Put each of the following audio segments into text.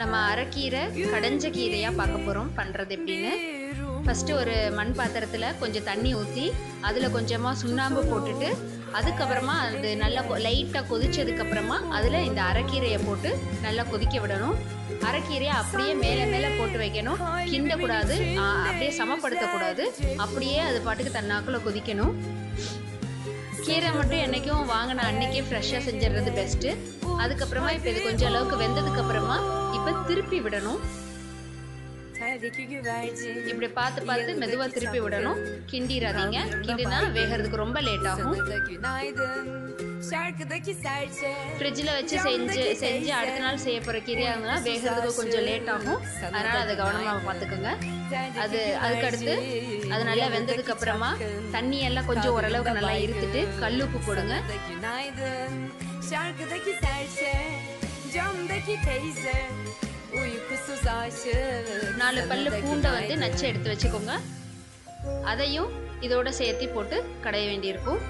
நம்ம அரைக்கீரை கடைஞ்ச கீரையாக பார்க்க போகிறோம் பண்ணுறது எப்படின்னு? ஃபஸ்ட்டு ஒரு மண் பாத்திரத்தில் கொஞ்சம் தண்ணி ஊற்றி அதில் கொஞ்சமாக சுண்ணாம்பு போட்டுட்டு அதுக்கப்புறமா அது நல்லா லைட்டாக கொதிச்சதுக்கப்புறமா அதில் இந்த அரைக்கீரையை போட்டு நல்லா கொதிக்க விடணும். அரைக்கீரையை அப்படியே மேலே மேலே போட்டு வைக்கணும். கிண்டக்கூடாது அப்படியே சமப்படுத்தக்கூடாது. அப்படியே அது பாட்டுக்கு தன்னாக்கில் கொதிக்கணும். கீரை மட்டும் என்றைக்கும் வாங்கின அன்னைக்கே ஃப்ரெஷ்ஷாக செஞ்சிடுறது பெஸ்ட்டு அதுக்கப்புறமா இப்போ இது கொஞ்சம் அளவுக்கு வெந்ததுக்கப்புறமா இப்போ திருப்பி விடணும். இப்படி பார்த்து பார்த்து மெதுவாக திருப்பி விடணும் கிண்டிடாதீங்க கிண்டினா வேகிறதுக்கு ரொம்ப லேட் ஆகும் ஃப்ரிட்ஜில் வச்சு செஞ்சு செஞ்சு அடுத்த நாள் செய்ய போகிற இருந்தால் வேகிறதுக்கு கொஞ்சம் லேட் ஆகும் அதனால் அதை கவனமாக பார்த்துக்கோங்க அது அதுக்கடுத்து அது நல்லா வெந்ததுக்கு அப்புறமா தண்ணி எல்லாம் கொஞ்சம் ஓரளவுக்கு நல்லா இருத்துட்டு கல்லுப்பு போடுங்க Şarkıdaki serçe Camdaki teyze நாலு பல்லு பூண்டை வந்து. நச்சு எடுத்து வச்சுக்கோங்க. அதையும் இதோட சேர்த்து போட்டு கடைய வேண்டியிருக்கும்.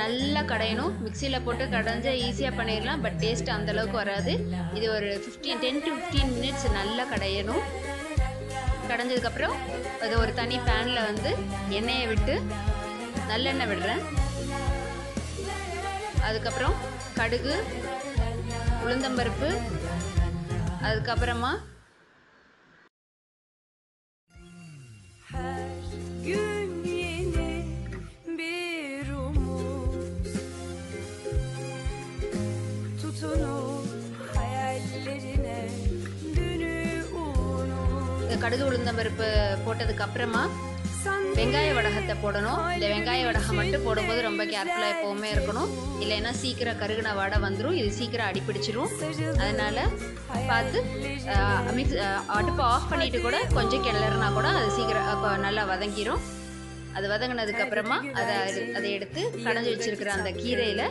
நல்லா கடையணும். மிக்சியில் போட்டு கடைஞ்சா ஈஸியாக பண்ணிடலாம் பட் டேஸ்ட் அந்த அளவுக்கு வராது. இது ஒரு fifteen ten to fifteen minutes நல்லா கடையணும். கடைஞ்சதுக்கப்புறம் அது ஒரு தனி பேனில் வந்து எண்ணெயை விட்டு நல்லெண்ணெய் விடுறேன். அதுக்கப்புறம் கடுகு உளுந்தம்பருப்பு அதுக்கப்புறமா இந்த கடுகு உளுந்தம்பருப்பு போட்டதுக்கு அப்புறமா வெங்காய வடகத்தை போடணும். இந்த வெங்காய வடகம் மட்டும் போடும்போது ரொம்ப கேர்ஃபுல்லாக எப்போவுமே இருக்கணும். இல்லைன்னா சீக்கிரம் கருகின வடை வந்துடும் இது சீக்கிரம் அடிப்பிடிச்சிரும். அதனால பார்த்து மிக்ஸ் அடுப்பை ஆஃப் பண்ணிட்டு கூட கொஞ்சம் கிளறுனா கூட அது சீக்கிரம் நல்லா வதங்கிரும். அது வதங்கினதுக்கு அப்புறமா அதை அதை எடுத்து கடைஞ்சி வச்சிருக்கிற அந்த கீரையில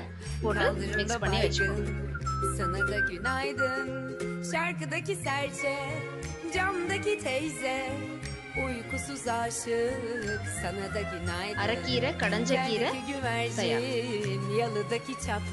போட்டு மிக்ஸ் பண்ணி வச்சுக்கணும். Sana da günaydın Şarkıdaki serçe Aradaki teyze uykusuz aşık sana da günaydın. Arakire, karanca kire, güvercin, yalıdaki çapkın.